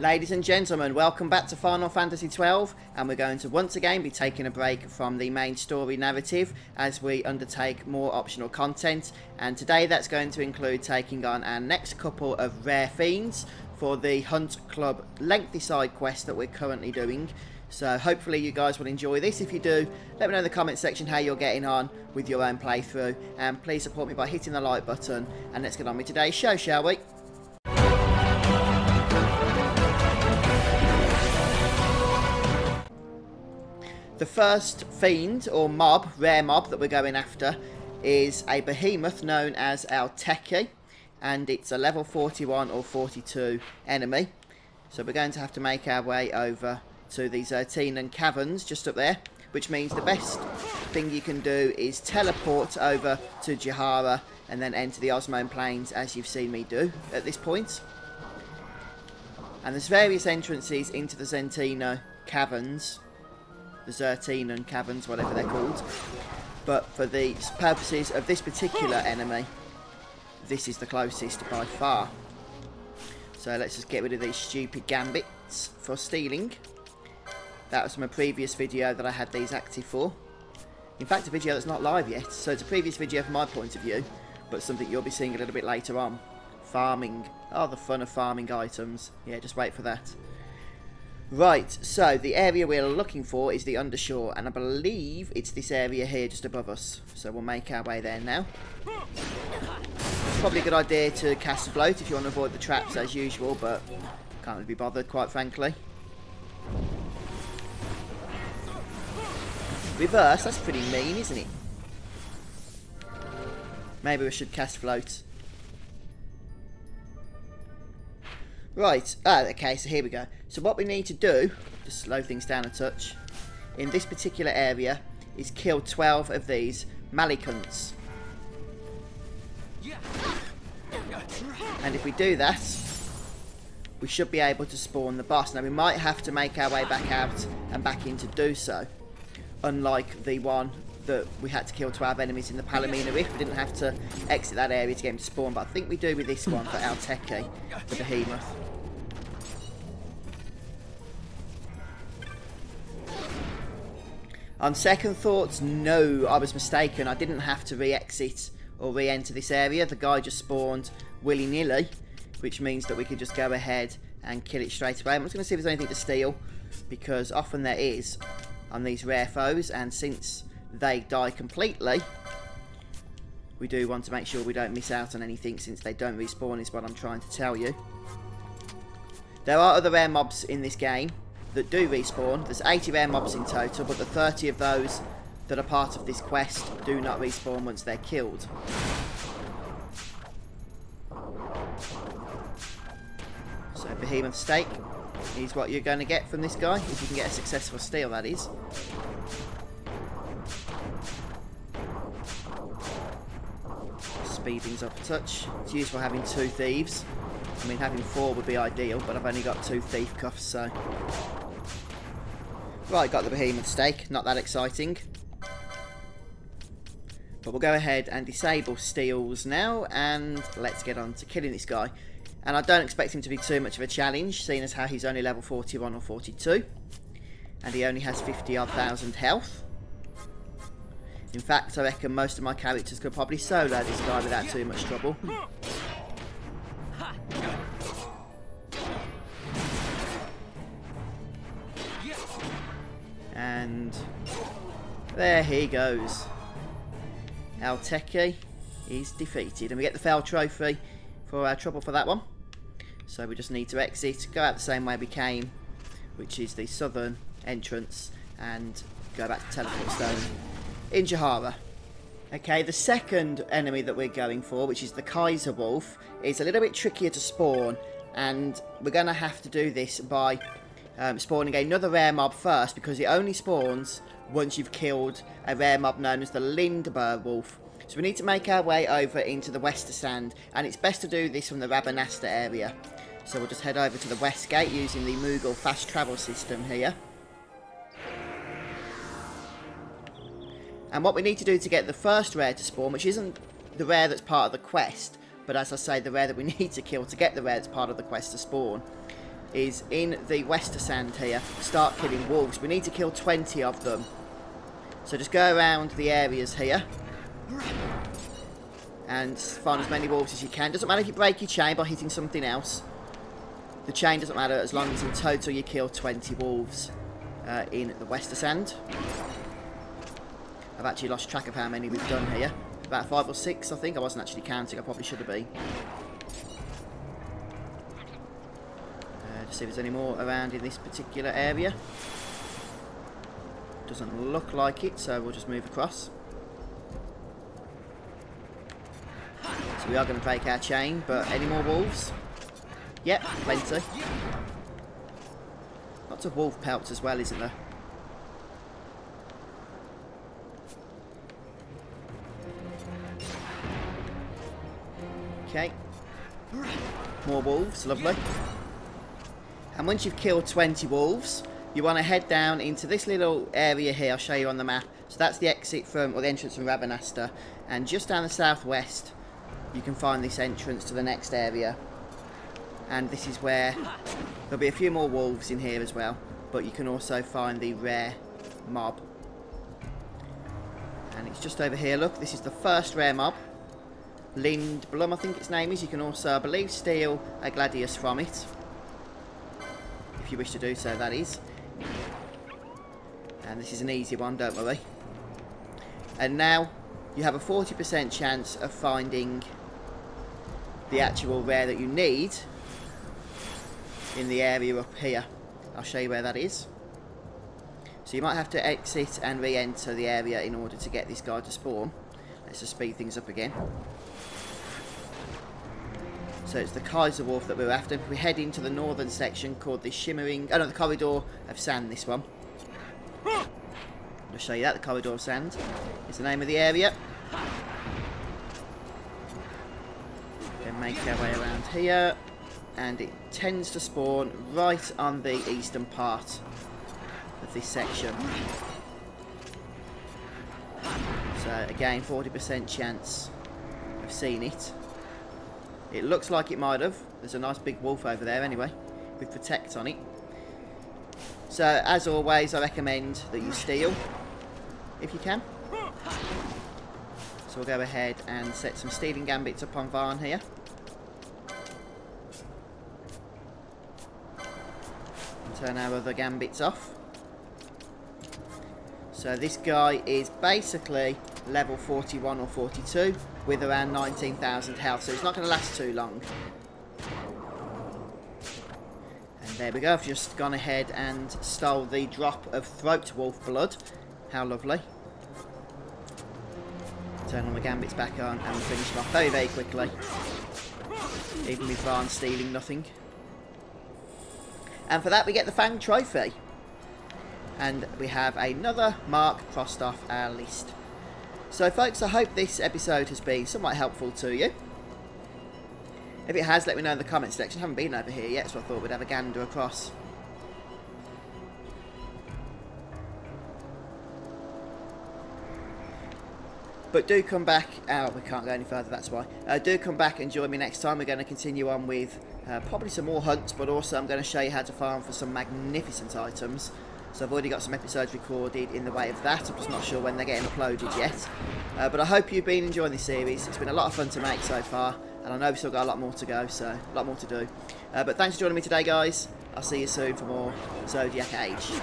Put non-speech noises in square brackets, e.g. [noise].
Ladies and gentlemen, welcome back to Final Fantasy XII, and we're going to once again be taking a break from the main story narrative as we undertake more optional content. And today that's going to include taking on our next couple of rare fiends for the Hunt Club lengthy side quest that we're currently doing. So hopefully you guys will enjoy this. If you do, let me know in the comment section how you're getting on with your own playthrough. And please support me by hitting the like button. And let's get on with today's show, shall we? The first fiend, or mob, rare mob that we're going after, is a behemoth known as Alteci. And it's a level 41 or 42 enemy. So we're going to have to make our way over to the Zertinan caverns just up there. Which means the best thing you can do is teleport over to Jahara and then enter the Ozmone Plains as you've seen me do at this point. And there's various entrances into the Zertina caverns the and caverns, whatever they're called. But for the purposes of this particular enemy, this is the closest by far. So let's just get rid of these stupid gambits for stealing. That was from a previous video that I had these active for. In fact, a video that's not live yet. So it's a previous video from my point of view, but something you'll be seeing a little bit later on. Farming. Oh, the fun of farming items. Yeah, just wait for that. Right, so the area we're looking for is the undershore, and I believe it's this area here just above us. So we'll make our way there now. Probably a good idea to cast a float if you want to avoid the traps as usual, but can't really be bothered, quite frankly. Reverse, that's pretty mean, isn't it? Maybe we should cast float. Right, ah, okay, so here we go. So what we need to do, to slow things down a touch, in this particular area, is kill 12 of these Mallicants. And if we do that, we should be able to spawn the boss. Now we might have to make our way back out and back in to do so. Unlike the one that we had to kill 12 enemies in the Paramina Rift. We didn't have to exit that area to get him to spawn, but I think we do with this one for Alteci, the Behemoth. On second thoughts, no, I was mistaken. I didn't have to re-exit or re-enter this area. The guy just spawned willy-nilly, which means that we can just go ahead and kill it straight away. I'm just going to see if there's anything to steal, because often there is on these rare foes, and since they die completely, we do want to make sure we don't miss out on anything since they don't respawn is what I'm trying to tell you. There are other rare mobs in this game that do respawn. There's 80 rare mobs in total, but the 30 of those that are part of this quest do not respawn once they're killed. So Behemoth Steak is what you're going to get from this guy, if you can get a successful steal that is. Up a touch. It's useful having two thieves. I mean, having four would be ideal, but I've only got two thief cuffs, so... Right, got the behemoth steak. Not that exciting. But we'll go ahead and disable steals now, and let's get on to killing this guy. And I don't expect him to be too much of a challenge, seeing as how he's only level 41 or 42. And he only has 50 odd thousand health. In fact, I reckon most of my characters could probably solo this guy without too much trouble. And there he goes. Alteci is defeated. And we get the Fel Trophy for our trouble for that one. So we just need to exit, go out the same way we came, which is the southern entrance, and go back to Teleport Stone in Jahara. Okay, the second enemy that we're going for, which is the Kaiser Wolf, is a little bit trickier to spawn, and we're going to have to do this by um, spawning another rare mob first, because it only spawns once you've killed a rare mob known as the Lindbur Wolf. So we need to make our way over into the Westersand, and it's best to do this from the Rabanastre area. So we'll just head over to the West Gate using the Moogle fast travel system here. And what we need to do to get the first rare to spawn, which isn't the rare that's part of the quest, but as I say, the rare that we [laughs] need to kill to get the rare that's part of the quest to spawn. is in the Westersand here, start killing wolves. We need to kill 20 of them. So just go around the areas here and find as many wolves as you can. Doesn't matter if you break your chain by hitting something else. The chain doesn't matter as long as in total you kill 20 wolves uh, in the Westersand. I've actually lost track of how many we've done here. About five or six, I think. I wasn't actually counting. I probably should have been. Uh, just see if there's any more around in this particular area. Doesn't look like it, so we'll just move across. So we are going to break our chain, but any more wolves? Yep, plenty. Lots of wolf pelts as well, isn't there? Okay. More wolves, lovely. And once you've killed 20 wolves, you want to head down into this little area here. I'll show you on the map. So that's the exit from, or the entrance from Rabanastre. And just down the southwest, you can find this entrance to the next area. And this is where there'll be a few more wolves in here as well. But you can also find the rare mob. And it's just over here, look. This is the first rare mob. Lindblum, I think its name is. You can also, I believe, steal a Gladius from it. If you wish to do so, that is. And this is an easy one, don't worry. And now, you have a 40% chance of finding the actual rare that you need in the area up here. I'll show you where that is. So you might have to exit and re-enter the area in order to get this guy to spawn. Let's just speed things up again. So it's the Kaiser Wolf that we're after. We head into the northern section called the Shimmering... Oh no, the Corridor of Sand, this one. I'll show you that, the Corridor of Sand is the name of the area. Then make our way around here. And it tends to spawn right on the eastern part of this section. So again, 40% chance of seeing it. It looks like it might have. There's a nice big wolf over there anyway, with Protect on it. So, as always, I recommend that you steal, if you can. So we'll go ahead and set some stealing gambits up on Vaan here. And turn our other gambits off. So this guy is basically level 41 or 42 with around 19,000 health, so it's not going to last too long. And there we go, I've just gone ahead and stole the drop of Throat Wolf blood. How lovely. Turn all the gambits back on and we finish off very, very quickly. Even with Vaan stealing nothing. And for that we get the Fang Trophy. And we have another mark crossed off our list. So folks, I hope this episode has been somewhat helpful to you. If it has, let me know in the comment section. I haven't been over here yet, so I thought we'd have a gander across. But do come back. Oh, we can't go any further, that's why. Uh, do come back and join me next time. We're going to continue on with uh, probably some more hunts, but also I'm going to show you how to farm for some magnificent items. So I've already got some episodes recorded in the way of that. I'm just not sure when they're getting uploaded yet. Uh, but I hope you've been enjoying this series. It's been a lot of fun to make so far. And I know we've still got a lot more to go, so a lot more to do. Uh, but thanks for joining me today, guys. I'll see you soon for more Zodiac Age.